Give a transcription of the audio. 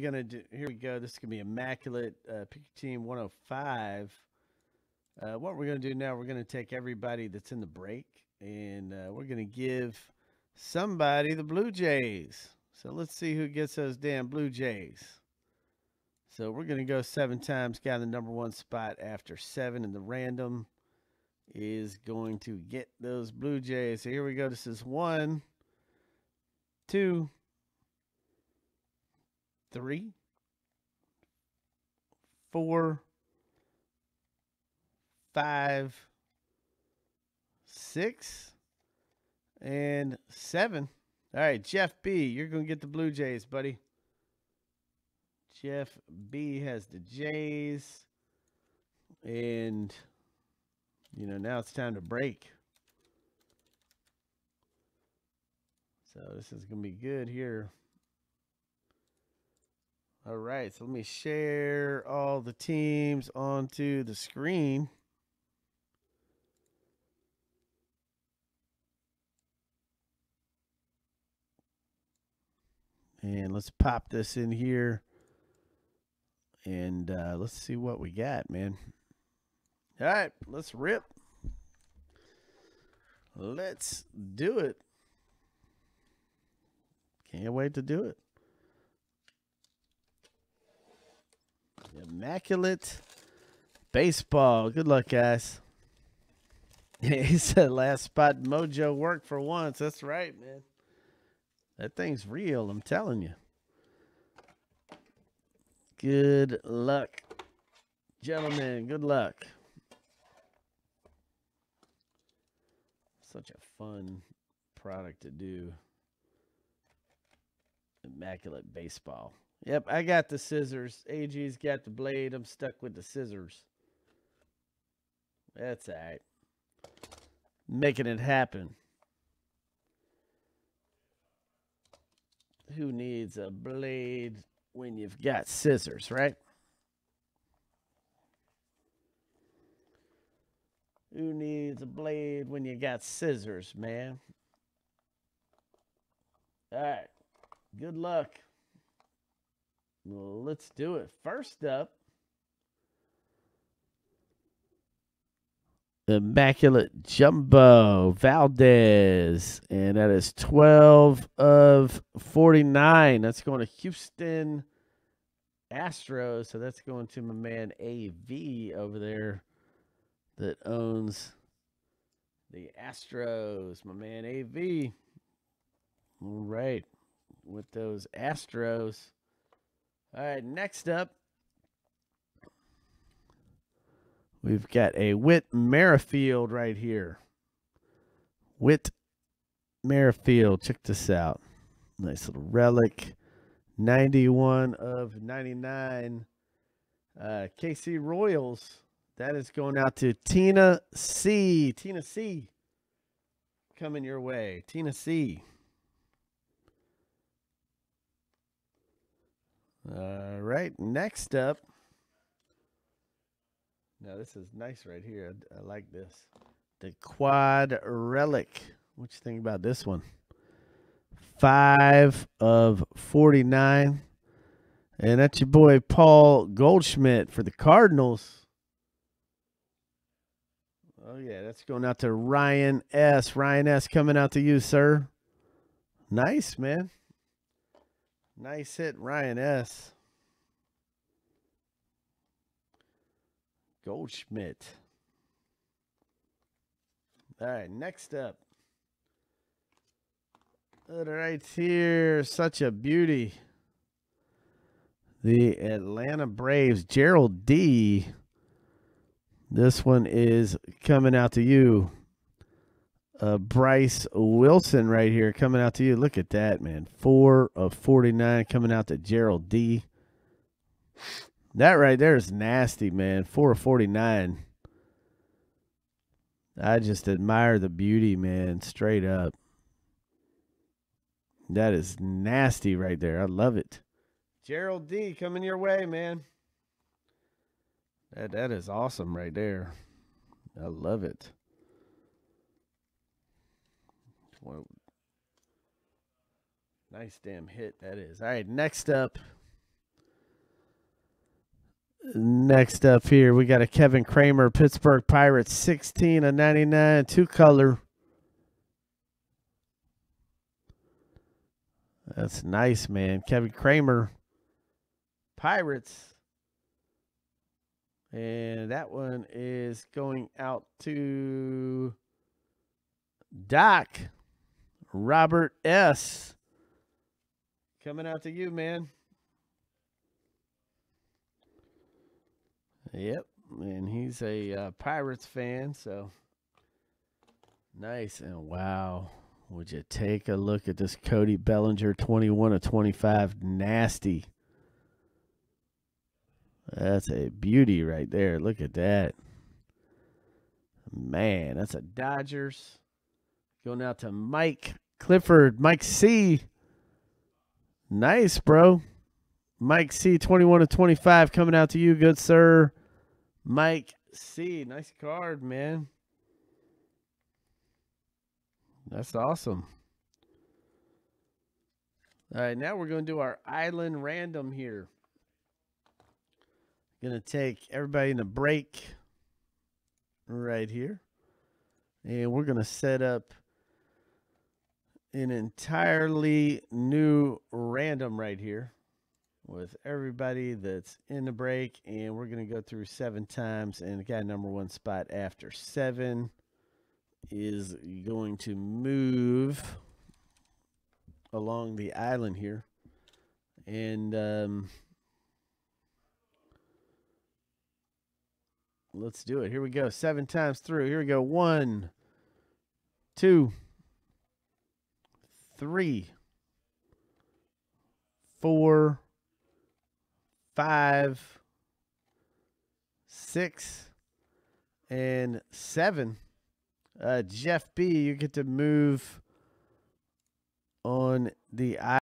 gonna do? Here we go. This is gonna be immaculate. Uh, pick your team 105. Uh, what we're gonna do now? We're gonna take everybody that's in the break, and uh, we're gonna give somebody the Blue Jays. So let's see who gets those damn Blue Jays. So we're gonna go seven times. Got the number one spot after seven, and the random is going to get those Blue Jays. So here we go. This is one, two, three, four, five, six, and seven. All right, Jeff B, you're going to get the Blue Jays, buddy. Jeff B has the Jays. And, you know, now it's time to break. So this is going to be good here. All right, so let me share all the teams onto the screen. And let's pop this in here. And uh, let's see what we got, man. All right, let's rip. Let's do it. Can't wait to do it. Immaculate baseball. Good luck, guys. he said last spot mojo worked for once. That's right, man. That thing's real, I'm telling you. Good luck. Gentlemen, good luck. Such a fun product to do. Immaculate baseball. Yep, I got the scissors. AG's got the blade. I'm stuck with the scissors. That's all right. Making it happen. Who needs a blade when you've got scissors, right? Who needs a blade when you got scissors, man? All right. Good luck. Let's do it. First up, Immaculate Jumbo Valdez. And that is 12 of 49. That's going to Houston Astros. So that's going to my man AV over there that owns the Astros. My man AV. All right. With those Astros. All right, next up, we've got a Whit Merrifield right here. Whit Merrifield, check this out. Nice little relic. 91 of 99. Uh, KC Royals. That is going out to Tina C. Tina C. Coming your way. Tina C. All right, next up. Now this is nice right here. I, I like this. The quad relic. What you think about this one? Five of forty-nine, and that's your boy Paul Goldschmidt for the Cardinals. Oh yeah, that's going out to Ryan S. Ryan S. Coming out to you, sir. Nice man. Nice hit, Ryan S. Goldschmidt. All right, next up. Right here, such a beauty. The Atlanta Braves, Gerald D. This one is coming out to you uh, Bryce Wilson right here coming out to you. Look at that, man. Four of 49 coming out to Gerald D. That right there is nasty, man. Four of 49. I just admire the beauty, man. Straight up. That is nasty right there. I love it. Gerald D coming your way, man. That that is awesome right there. I love it. Whoa. Nice damn hit that is. All right, next up. Next up here, we got a Kevin Kramer Pittsburgh Pirates 16 of 99, two color. That's nice, man. Kevin Kramer Pirates. And that one is going out to Doc Robert S. Coming out to you, man. Yep, and he's a uh, Pirates fan, so nice and wow. Would you take a look at this Cody Bellinger 21 of 25 nasty. That's a beauty right there. Look at that. Man, that's a Dodgers. Going out to Mike Clifford, Mike C. Nice, bro. Mike C, 21 to 25, coming out to you, good sir. Mike C, nice card, man. That's awesome. All right, now we're going to do our island random here. Going to take everybody in a break right here. And we're going to set up an entirely new random right here with everybody that's in the break. And we're going to go through seven times. And the guy number one spot after seven is going to move along the island here. And um, let's do it. Here we go. Seven times through. Here we go. One, two three, four, five, six, and seven. Uh, Jeff B, you get to move on the